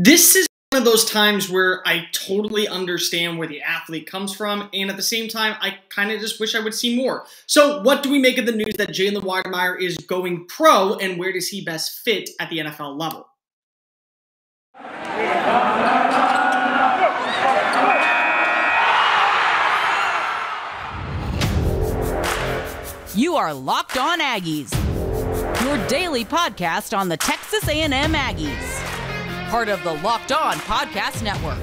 This is one of those times where I totally understand where the athlete comes from, and at the same time, I kind of just wish I would see more. So, what do we make of the news that Jalen Wydermyer is going pro, and where does he best fit at the NFL level? You are Locked On Aggies, your daily podcast on the Texas A&M Aggies part of the Locked On Podcast Network.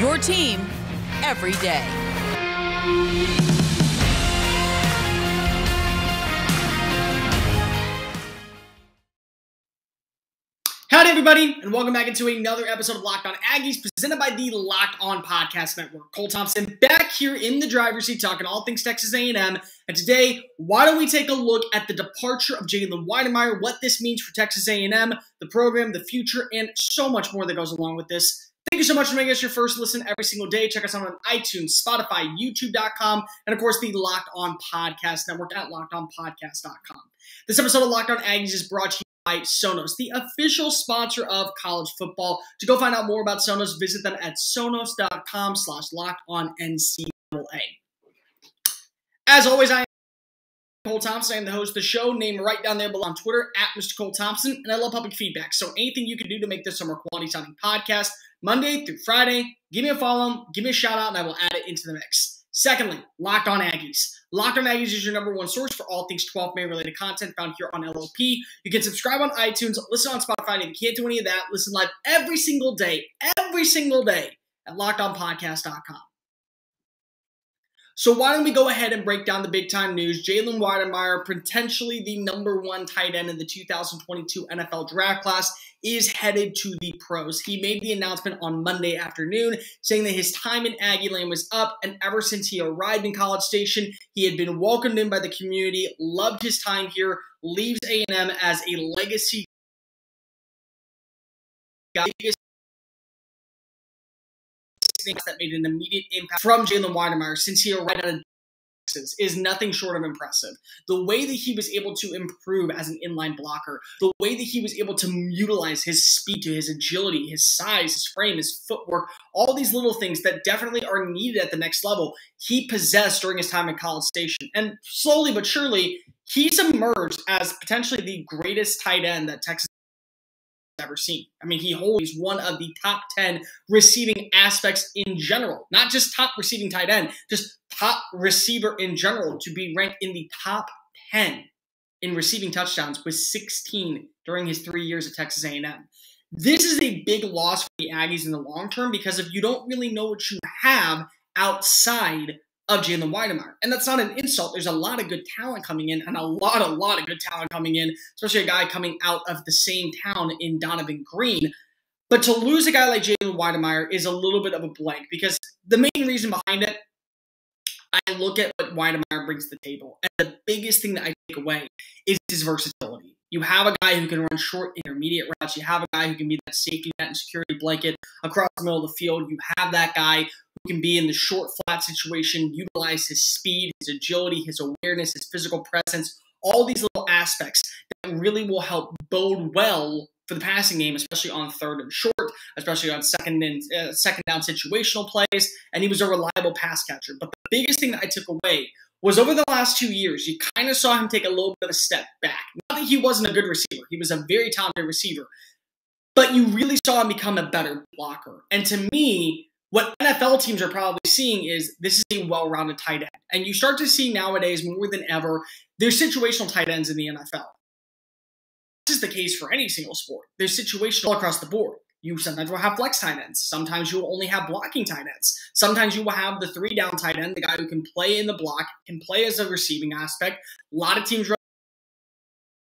Your team every day. Howdy, everybody, and welcome back into another episode of Locked On Aggies, presented by the Locked On Podcast Network. Cole Thompson back here in the driver's seat, talking all things Texas A&M. And today, why don't we take a look at the departure of Jalen Wydermyer, what this means for Texas A&M, the program, the future, and so much more that goes along with this. Thank you so much for making us your first listen every single day. Check us out on iTunes, Spotify, YouTube.com, and of course the Locked On Podcast Network at LockedOnPodcast.com. This episode of Locked On Aggies is brought to you by Sonos, the official sponsor of college football. To go find out more about Sonos, visit them at sonos.com slash locked on NCAA. As always, I am Cole Thompson. I am the host of the show. Name right down there below on Twitter at Mr. Cole Thompson. And I love public feedback. So anything you can do to make this a more quality sounding podcast, Monday through Friday, give me a follow, give me a shout out, and I will add it into the mix. Secondly, Locked On Aggies. Locked On Aggies is your number one source for all things 12th Man related content found here on LOP. You can subscribe on iTunes, listen on Spotify, if you can't do any of that, listen live every single day, every single day at lockedonpodcast.com. So why don't we go ahead and break down the big time news? Jalen Wydermyer, potentially the number one tight end in the 2022 NFL draft class, is headed to the pros. He made the announcement on Monday afternoon saying that his time in Aggie Land was up, and ever since he arrived in College Station, he had been welcomed in by the community, loved his time here, leaves A&M as a legacy guy that made an immediate impact from Jalen Wydermyer since he arrived at Texas is nothing short of impressive. The way that he was able to improve as an inline blocker, the way that he was able to utilize his speed to his agility, his size, his frame, his footwork, all these little things that definitely are needed at the next level, he possessed during his time at College Station. And slowly but surely, he's emerged as potentially the greatest tight end that Texas has ever seen. I mean, he holds one of the top 10 receiving aspects in general, not just top receiving tight end, just top receiver in general to be ranked in the top 10 in receiving touchdowns with 16 during his three years at Texas A&M. This is a big loss for the Aggies in the long term because if you don't really know what you have outside of Jalen Wydermyer. And that's not an insult. There's a lot of good talent coming in and a lot, a lot of good talent coming in, especially a guy coming out of the same town in Donovan Green. But to lose a guy like Jalen Wydermyer is a little bit of a blank because the main reason behind it, I look at what Wydermyer brings to the table. And the biggest thing that I take away is his versatility. You have a guy who can run short intermediate routes. You have a guy who can be that safety net and security blanket across the middle of the field. You have that guy who can be in the short flat situation, utilize his speed, his agility, his awareness, his physical presence, all these little aspects that really will help bode well for the passing game, especially on third and short, especially on second and uh, second down situational plays. And he was a reliable pass catcher. But the biggest thing that I took away was over the last two years, you kind of saw him take a little bit of a step back. Not that he wasn't a good receiver, he was a very talented receiver, but you really saw him become a better blocker. And to me, what NFL teams are probably seeing is this is a well rounded tight end. And you start to see nowadays more than ever, there's situational tight ends in the NFL. This is the case for any single sport. There's situational across the board. You sometimes will have flex tight ends. Sometimes you will only have blocking tight ends. Sometimes you will have the three down tight end, the guy who can play in the block, can play as a receiving aspect. A lot of teams run,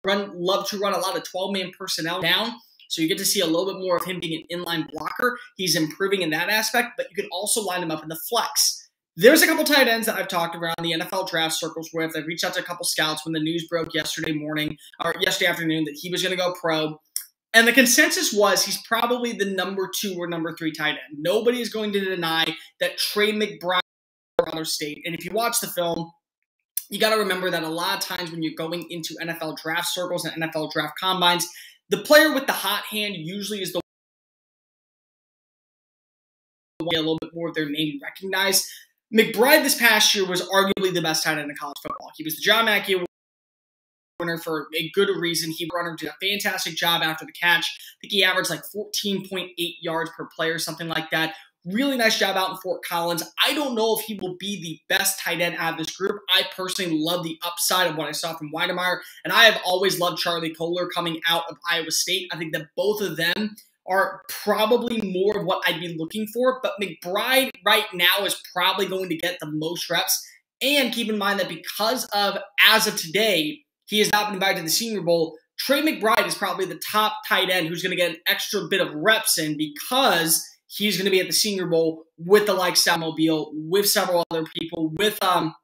run love to run a lot of 12 man personnel down. So you get to see a little bit more of him being an inline blocker. He's improving in that aspect, but you can also line him up in the flex. There's a couple tight ends that I've talked around the NFL draft circles with. I've reached out to a couple scouts when the news broke yesterday morning or yesterday afternoon that he was going to go pro. And the consensus was he's probably the number two or number three tight end. Nobody is going to deny that Trey McBride Colorado State. And if you watch the film, you got to remember that a lot of times when you're going into NFL draft circles and NFL draft combines, the player with the hot hand usually is the one a little bit more of their name recognized. McBride this past year was arguably the best tight end in college football. He was the John Mackey winner for a good reason. He runner did a fantastic job after the catch. I think he averaged like 14.8 yards per play or something like that. Really nice job out in Fort Collins. I don't know if he will be the best tight end out of this group. I personally love the upside of what I saw from Wydermyer, and I have always loved Charlie Kolar coming out of Iowa State. I think that both of them are probably more of what I'd be looking for, but McBride right now is probably going to get the most reps. And keep in mind that because of, as of today, he has not been invited to the Senior Bowl, Trey McBride is probably the top tight end who's going to get an extra bit of reps in because he's going to be at the Senior Bowl with the likes like Mobile, with several other people, with um,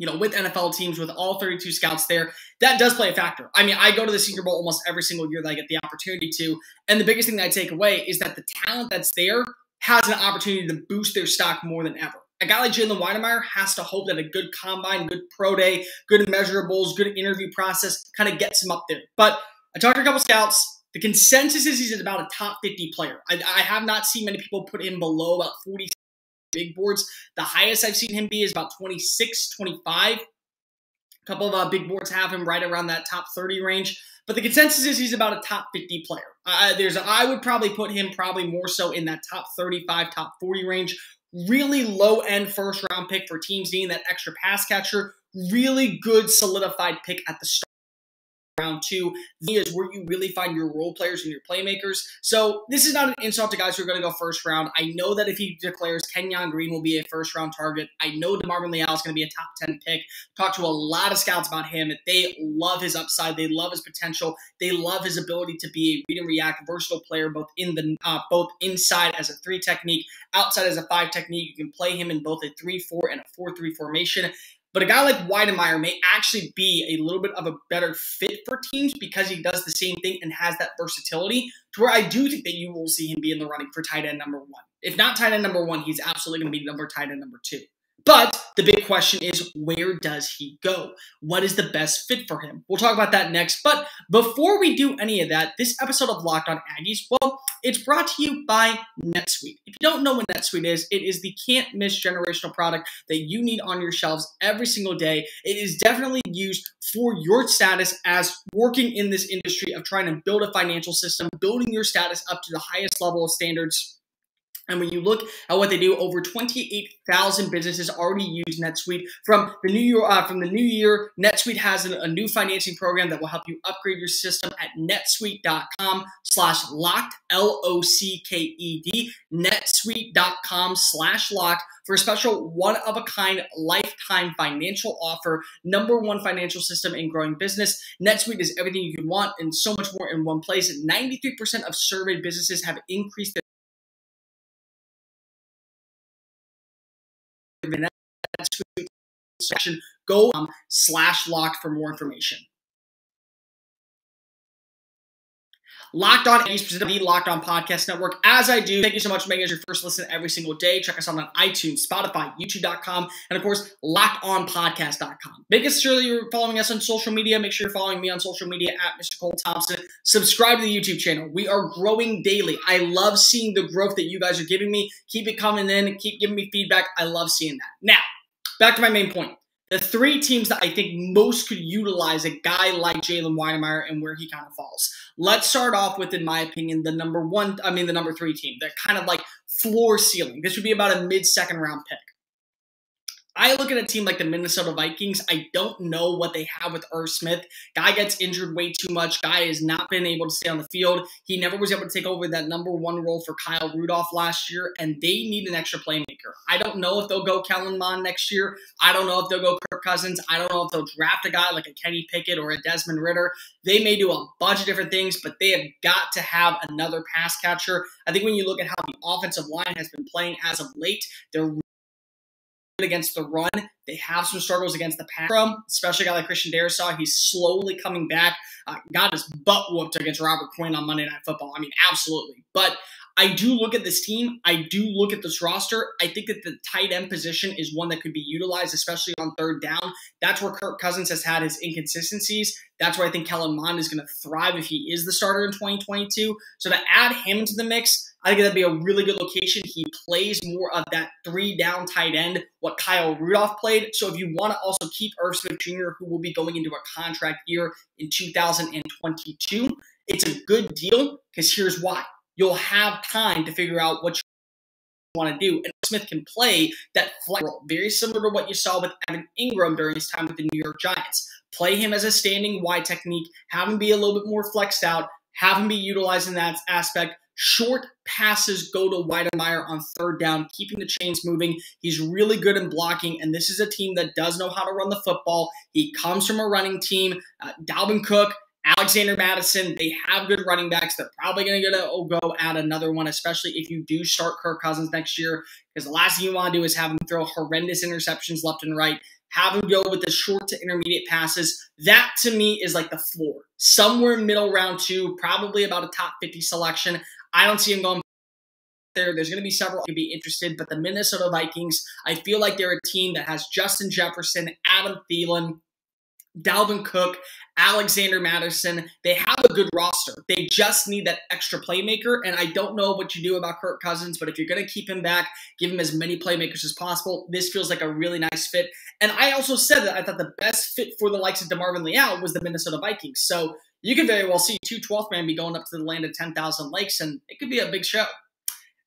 you know, with NFL teams, with all 32 scouts there. That does play a factor. I mean, I go to the Senior Bowl almost every single year that I get the opportunity to, and the biggest thing that I take away is that the talent that's there has an opportunity to boost their stock more than ever. A guy like Jalen Wydermyer has to hope that a good combine, good pro day, good measurables, good interview process kind of gets him up there. But I talked to a couple scouts the consensus is he's about a top 50 player. I, I have not seen many people put him below about 40 big boards. The highest I've seen him be is about 26, 25. A couple of uh, big boards have him right around that top 30 range. But the consensus is he's about a top 50 player. Uh, there's, I would probably put him probably more so in that top 35, top 40 range. Really low end first round pick for teams needing that extra pass catcher. Really good solidified pick at the start round two is where you really find your role players and your playmakers. So this is not an insult to guys who are going to go first round. I know that if he declares Kenyon Green will be a first round target, I know DeMarvin Leal is going to be a top 10 pick. Talked to a lot of scouts about him. They love his upside. They love his potential. They love his ability to be a read and react versatile player, both in the uh, both inside as a three technique, outside as a five technique. You can play him in both a three four and a four three formation. But a guy like Wydermyer may actually be a little bit of a better fit for teams because he does the same thing and has that versatility to where I do think that you will see him be in the running for tight end number one. If not tight end number one, he's absolutely going to be number tight end number two. But the big question is where does he go? What is the best fit for him? We'll talk about that next. But before we do any of that, this episode of Locked on Aggies, well, it's brought to you by NetSuite. If you don't know what NetSuite is, it is the can't miss generational product that you need on your shelves every single day. It is definitely used for your status as working in this industry of trying to build a financial system, building your status up to the highest level of standards and when you look at what they do, over 28,000 businesses already use NetSuite. From the new year, uh, from the new year, NetSuite has a, a new financing program that will help you upgrade your system at netsuite.com/slash locked L O C K E D netsuite.com slash locked for a special one of a kind lifetime financial offer. Number one financial system in growing business. NetSuite is everything you can want and so much more in one place. 93% of surveyed businesses have increased Section, go um, slash locked for more information. Locked On Aggies, presented the Locked On Podcast Network. As I do, thank you so much for making us your first listen every single day. Check us out on iTunes, Spotify, YouTube.com, and of course, LockedOnPodcast.com. Make sure that you're following us on social media. Make sure you're following me on social media at Mr. Cole Thompson. Subscribe to the YouTube channel. We are growing daily. I love seeing the growth that you guys are giving me. Keep it coming in. Keep giving me feedback. I love seeing that. Now, back to my main point the three teams that I think most could utilize a guy like Jalen Wydermyer and where he kind of falls. Let's start off with, in my opinion, the number one, I mean, the number three team, that kind of like floor ceiling. This would be about a mid second round pick. I look at a team like the Minnesota Vikings. I don't know what they have with Irv Smith. Guy gets injured way too much. Guy has not been able to stay on the field. He never was able to take over that number one role for Kyle Rudolph last year, and they need an extra playmaker. I don't know if they'll go Kellen Mond next year. I don't know if they'll go Kirk Cousins. I don't know if they'll draft a guy like a Kenny Pickett or a Desmond Ridder. They may do a bunch of different things, but they have got to have another pass catcher. I think when you look at how the offensive line has been playing as of late, they're against the run. They have some struggles against the pass, especially a guy like Christian Darrisaw. He's slowly coming back. Uh, got his butt whooped against Robert Quinn on Monday Night Football. I mean, absolutely. But I do look at this team. I do look at this roster. I think that the tight end position is one that could be utilized, especially on third down. That's where Kirk Cousins has had his inconsistencies. That's where I think Kellen Mond is going to thrive if he is the starter in 2022. So to add him to the mix, I think that'd be a really good location. He plays more of that three down tight end, what Kyle Rudolph played. So if you want to also keep Irv Smith Jr., who will be going into a contract year in 2022, it's a good deal because here's why. You'll have time to figure out what you want to do. And Smith can play that flex role, very similar to what you saw with Evan Engram during his time with the New York Giants. Play him as a standing Y technique, have him be a little bit more flexed out, have him be utilizing that aspect. Short passes go to Wydermyer on third down, keeping the chains moving. He's really good in blocking, and this is a team that does know how to run the football. He comes from a running team. Uh, Dalvin Cook, Alexander Mattison, they have good running backs. They're probably going to go add another one, especially if you do start Kirk Cousins next year, because the last thing you want to do is have him throw horrendous interceptions left and right. Have him go with the short to intermediate passes. That to me is like the floor. Somewhere middle round two, probably about a top 50 selection. I don't see him going there. There's going to be several could be interested, but the Minnesota Vikings, I feel like they're a team that has Justin Jefferson, Adam Thielen, Dalvin Cook, Alexander Mattison. They have a good roster. They just need that extra playmaker. And I don't know what you do about Kirk Cousins, but if you're going to keep him back, give him as many playmakers as possible. This feels like a really nice fit. And I also said that I thought the best fit for the likes of DeMarvin Leal was the Minnesota Vikings. So you could very well see two 12th man be going up to the land of 10,000 lakes, and it could be a big show.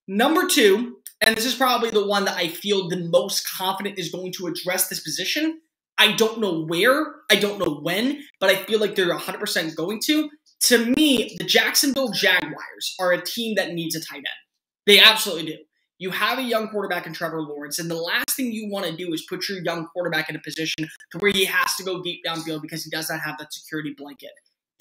Number two, and this is probably the one that I feel the most confident is going to address this position, I don't know where, I don't know when, but I feel like they're 100% going to. To me, the Jacksonville Jaguars are a team that needs a tight end. They absolutely do. You have a young quarterback in Trevor Lawrence, and the last thing you want to do is put your young quarterback in a position to where he has to go deep downfield because he does not have that security blanket.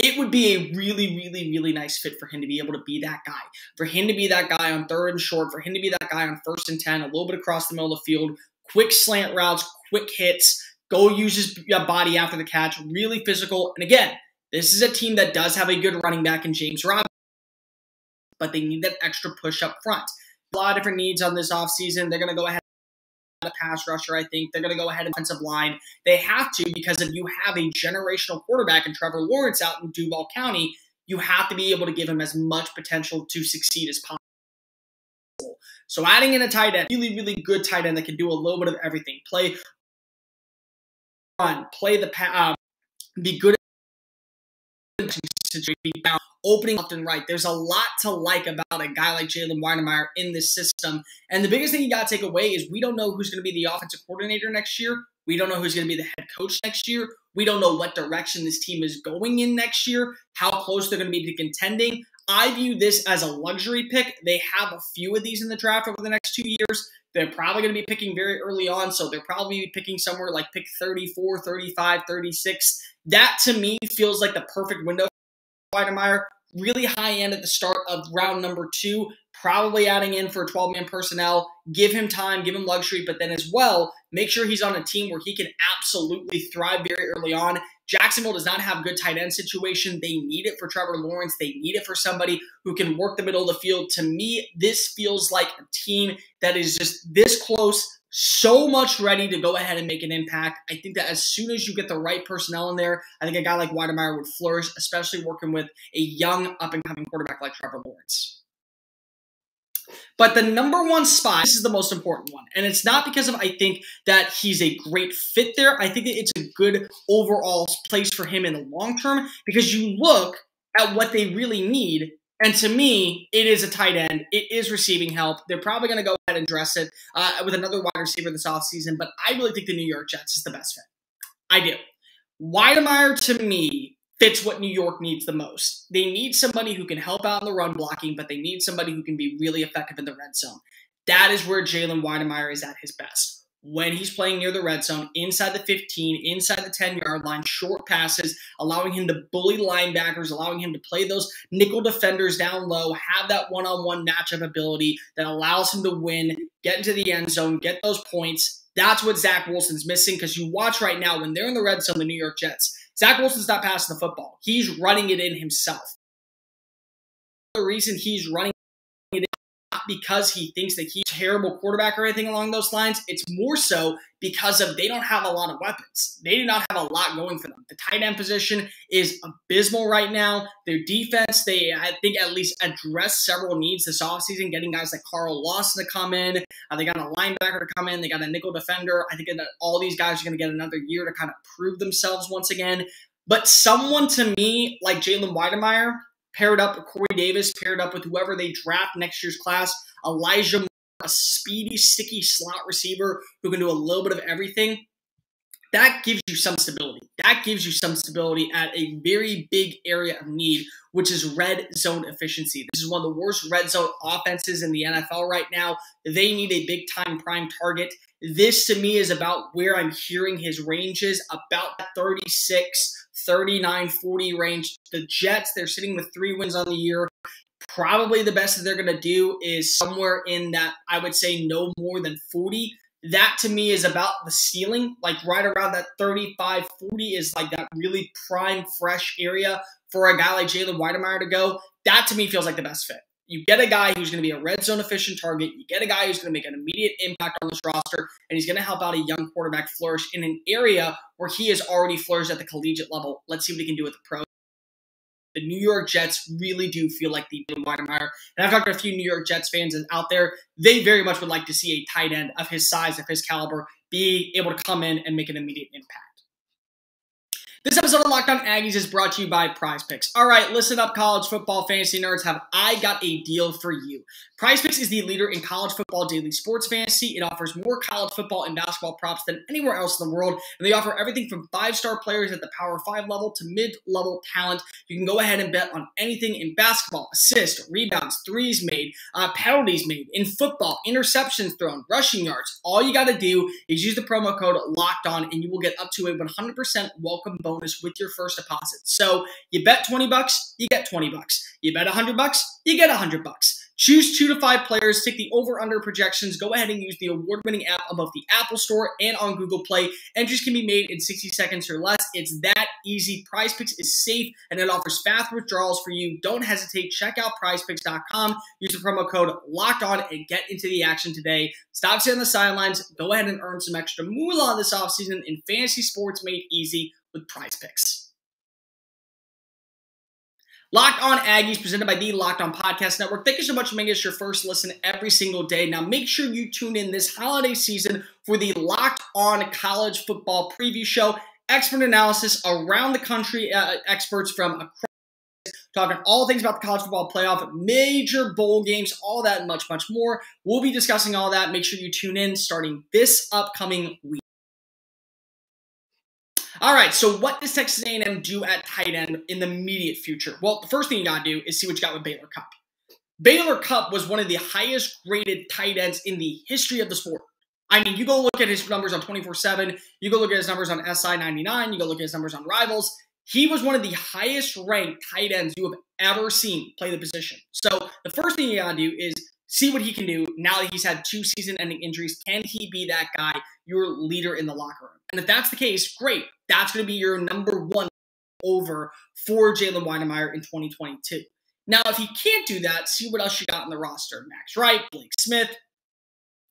It would be a really, really, really nice fit for him to be able to be that guy. For him to be that guy on third and short, for him to be that guy on first and 10, a little bit across the middle of the field, quick slant routes, quick hits, go use his body after the catch, really physical. And again, this is a team that does have a good running back in James Robinson, but they need that extra push up front. A lot of different needs on this offseason. They're going to go ahead a pass rusher, I think. They're going to go ahead and offensive line. They have to because if you have a generational quarterback in Trevor Lawrence out in Duval County, you have to be able to give him as much potential to succeed as possible. So adding in a tight end, really, really good tight end that can do a little bit of everything. Play run, play the pass, um, be good situation, opening left and right. There's a lot to like about a guy like Jalen Wydermyer in this system. And the biggest thing you got to take away is we don't know who's going to be the offensive coordinator next year. We don't know who's going to be the head coach next year. We don't know what direction this team is going in next year, how close they're going to be to contending. I view this as a luxury pick. They have a few of these in the draft over the next two years. They're probably going to be picking very early on, so they're probably picking somewhere like pick 34, 35, 36. That to me feels like the perfect window Wydermyer. Really high end at the start of round number two, probably adding in for 12 man personnel. Give him time, give him luxury, but then as well, make sure he's on a team where he can absolutely thrive very early on. Jacksonville does not have good tight end situation. They need it for Trevor Lawrence. They need it for somebody who can work the middle of the field. To me, this feels like a team that is just this close, so much ready to go ahead and make an impact. I think that as soon as you get the right personnel in there, I think a guy like Wydermyer would flourish, especially working with a young up and coming quarterback like Trevor Lawrence. But the number one spot, this is the most important one. And it's not because of I think that he's a great fit there. I think that it's a good overall place for him in the long term because you look at what they really need. And to me, it is a tight end. It is receiving help. They're probably going to go ahead and dress it uh, with another wide receiver this offseason. But I really think the New York Jets is the best fit. I do. Wydermyer, to me, fits what New York needs the most. They need somebody who can help out in the run blocking, but they need somebody who can be really effective in the red zone. That is where Jalen Wydermyer is at his best. When he's playing near the red zone, inside the 15, inside the 10 yard line, short passes, allowing him to bully linebackers, allowing him to play those nickel defenders down low, have that one on one matchup ability that allows him to win, get into the end zone, get those points. That's what Zach Wilson's missing because you watch right now when they're in the red zone, the New York Jets Zach Wilson's not passing the football. He's running it in himself. The reason he's running because he thinks that he's a terrible quarterback or anything along those lines. It's more so because of they don't have a lot of weapons. They do not have a lot going for them. The tight end position is abysmal right now. Their defense, they I think at least address several needs this offseason, getting guys like Carl Lawson to come in. Uh, they got a linebacker to come in. They got a nickel defender. I think that all these guys are going to get another year to kind of prove themselves once again. But someone to me like Jalen Wydermyer, paired up with Corey Davis, paired up with whoever they draft next year's class, Elijah Moore, a speedy, sticky slot receiver who can do a little bit of everything. That gives you some stability. That gives you some stability at a very big area of need, which is red zone efficiency. This is one of the worst red zone offenses in the NFL right now. They need a big time prime target. This to me is about where I'm hearing his ranges, about 36 39 40 range. The Jets, they're sitting with three wins on the year. Probably the best that they're going to do is somewhere in that, I would say, no more than 40. That to me is about the ceiling, like right around that 35 40 is like that really prime, fresh area for a guy like Jalen Wydermyer to go. That to me feels like the best fit. You get a guy who's going to be a red zone efficient target. You get a guy who's going to make an immediate impact on this roster, and he's going to help out a young quarterback flourish in an area where he has already flourished at the collegiate level. Let's see what he can do with the pros. The New York Jets really do feel like the Bill Wydermyer. And I've talked to a few New York Jets fans out there. They very much would like to see a tight end of his size, of his caliber, be able to come in and make an immediate impact. This episode of Locked On Aggies is brought to you by Prize Picks. All right, listen up, college football fantasy nerds. Have I got a deal for you? Prize Picks is the leader in college football daily sports fantasy. It offers more college football and basketball props than anywhere else in the world, and they offer everything from five star players at the Power 5 level to mid level talent. You can go ahead and bet on anything in basketball assists, rebounds, threes made, uh, penalties made, in football, interceptions thrown, rushing yards. All you got to do is use the promo code LOCKED ON, and you will get up to a 100% welcome bonus bonus with your first deposit. So you bet 20 bucks, you get 20 bucks. You bet 100 bucks, you get 100 bucks. Choose two to five players, take the over under projections, go ahead and use the award winning app above the Apple Store and on Google Play. Entries can be made in 60 seconds or less. It's that easy. Prize Picks is safe and it offers fast withdrawals for you. Don't hesitate. Check out prizepicks.com. Use the promo code locked on and get into the action today. Stop sitting on the sidelines. Go ahead and earn some extra moolah this offseason in fantasy sports made easy with prize picks. Locked on Aggies, presented by the Locked On Podcast Network. Thank you so much for making us your first listen every single day. Now, make sure you tune in this holiday season for the Locked On College Football Preview Show. Expert analysis around the country, uh, experts from across talking all things about the college football playoff, major bowl games, all that and much, much more. We'll be discussing all that. Make sure you tune in starting this upcoming week. All right, so what does Texas A&M do at tight end in the immediate future? Well, the first thing you got to do is see what you got with Baylor Cupp. Baylor Cupp was one of the highest graded tight ends in the history of the sport. I mean, you go look at his numbers on 24 7, you go look at his numbers on SI 99, you go look at his numbers on Rivals. He was one of the highest ranked tight ends you have ever seen play the position. So the first thing you got to do is see what he can do now that he's had two season ending injuries. Can he be that guy, your leader in the locker room? And if that's the case, great. That's going to be your number one over for Jalen Wydermyer in 2022. Now, if he can't do that, see what else you got in the roster. Max Wright, Blake Smith,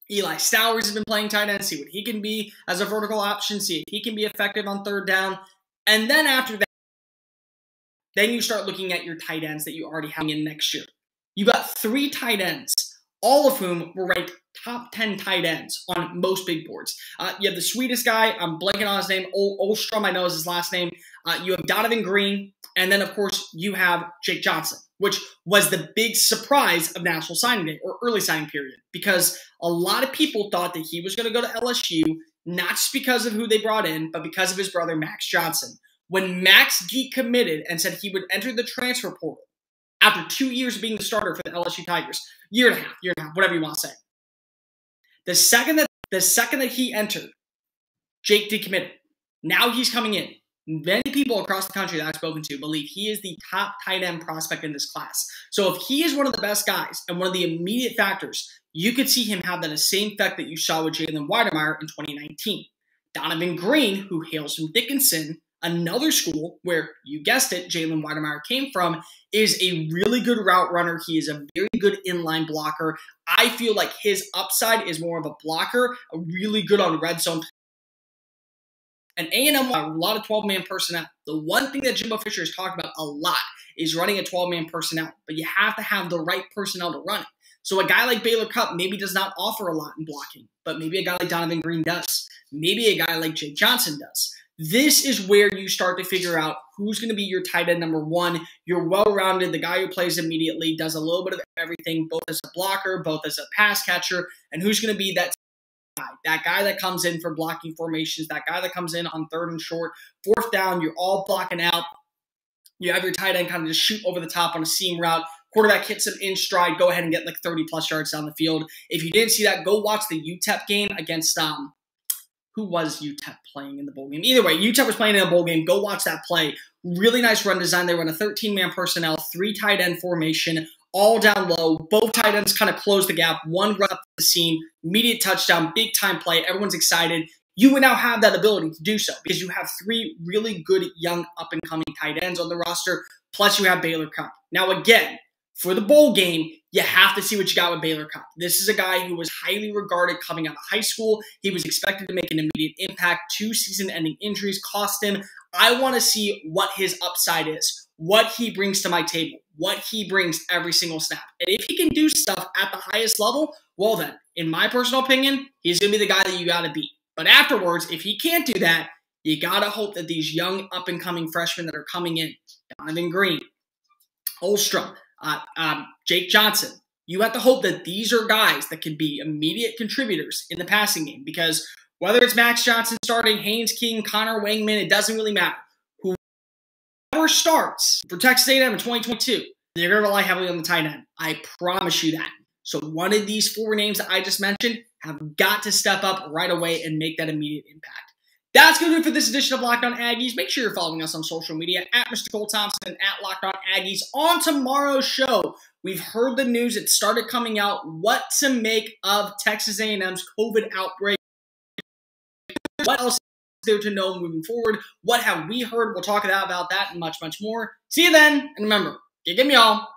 Eli Stowers has been playing tight end. See what he can be as a vertical option. See if he can be effective on third down. And then after that, then you start looking at your tight ends that you already have in next year. You got three tight ends all of whom were ranked top 10 tight ends on most big boards. Uh, you have the sweetest guy, I'm blanking on his name, Ohrstrom, I know is his last name. Uh, you have Donovan Green, and then, of course, you have Jake Johnson, which was the big surprise of National Signing Day or early signing period, because a lot of people thought that he was going to go to LSU, not just because of who they brought in, but because of his brother, Max Johnson. When Max decommitted and said he would enter the transfer portal, after two years of being the starter for the LSU Tigers, year and a half, year and a half, whatever you want to say. The second that the second that he entered, Jake decommitted. Now he's coming in. Many people across the country that I've spoken to believe he is the top tight end prospect in this class. So if he is one of the best guys and one of the immediate factors, you could see him have that same effect that you saw with Jalen Wydermyer in 2019. Donovan Green, who hails from Dickinson, Another school where you guessed it, Jalen Wydermyer came from, is a really good route runner. He is a very good inline blocker. I feel like his upside is more of a blocker, a really good on red zone. And A&M a lot of 12-man personnel. The one thing that Jimbo Fisher has talked about a lot is running a 12-man personnel, but you have to have the right personnel to run it. So a guy like Baylor Cupp maybe does not offer a lot in blocking, but maybe a guy like Donovan Green does. Maybe a guy like Jake Johnson does. This is where you start to figure out who's going to be your tight end number one. You're well rounded. The guy who plays immediately does a little bit of everything, both as a blocker, both as a pass catcher, and who's going to be that guy, that guy that comes in for blocking formations, that guy that comes in on third and short, fourth down, you're all blocking out. You have your tight end kind of just shoot over the top on a seam route. Quarterback hits him in stride. Go ahead and get like 30 plus yards down the field. If you didn't see that, go watch the UTEP game against um, who was UTEP playing in the bowl game? Either way, UTEP was playing in a bowl game. Go watch that play. Really nice run design. They run a 13 man personnel, three tight end formation, all down low. Both tight ends kind of close the gap. One run up the seam, immediate touchdown, big time play. Everyone's excited. You would now have that ability to do so because you have three really good young up and coming tight ends on the roster. Plus, you have Baylor Cupp. Now, again, for the bowl game, you have to see what you got with Baylor Cupp. This is a guy who was highly regarded coming out of high school. He was expected to make an immediate impact. Two season ending injuries cost him. I want to see what his upside is, what he brings to my table, what he brings every single snap. And if he can do stuff at the highest level, well, then, in my personal opinion, he's going to be the guy that you got to beat. But afterwards, if he can't do that, you got to hope that these young up and coming freshmen that are coming in, Donovan Green, Holstrom, uh, um, Jake Johnson. You have to hope that these are guys that can be immediate contributors in the passing game because whether it's Max Johnson starting, Haynes King, Conner Weigman, it doesn't really matter. Whoever starts for Texas A&M in 2022, they're going to rely heavily on the tight end. I promise you that. So one of these four names that I just mentioned have got to step up right away and make that immediate impact. That's going to do it for this edition of Locked On Aggies. Make sure you're following us on social media at Mr. Cole Thompson and at Locked On Aggies. On tomorrow's show, we've heard the news. It started coming out what to make of Texas A&M's COVID outbreak. What else is there to know moving forward? What have we heard? We'll talk about that and much, much more. See you then. And remember, give me all.